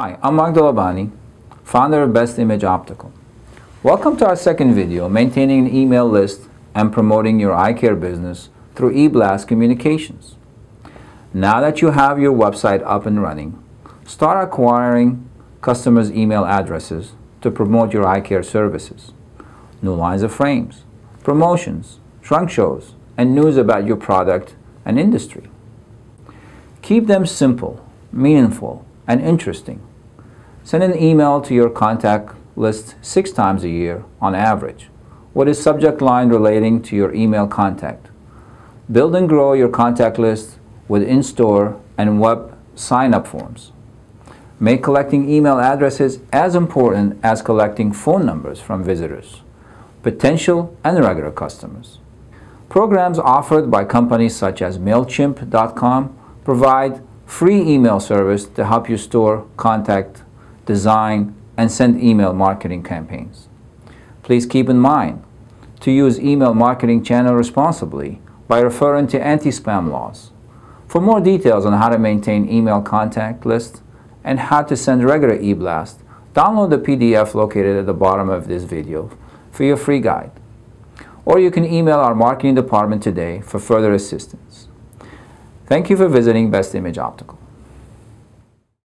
Hi, I'm Mark Dolabany, founder of Best Image Optical. Welcome to our second video, maintaining an email list and promoting your eye care business through eBlast Communications. Now that you have your website up and running, start acquiring customers' email addresses to promote your eye care services. New lines of frames, promotions, trunk shows, and news about your product and industry. Keep them simple, meaningful, and interesting. Send an email to your contact list six times a year on average What is subject line relating to your email contact. Build and grow your contact list with in-store and web sign-up forms. Make collecting email addresses as important as collecting phone numbers from visitors, potential and regular customers. Programs offered by companies such as MailChimp.com provide free email service to help you store, contact, design, and send email marketing campaigns. Please keep in mind to use email marketing channel responsibly by referring to anti-spam laws. For more details on how to maintain email contact lists and how to send regular eBlast, download the PDF located at the bottom of this video for your free guide. Or you can email our marketing department today for further assistance. Thank you for visiting Best Image Optical.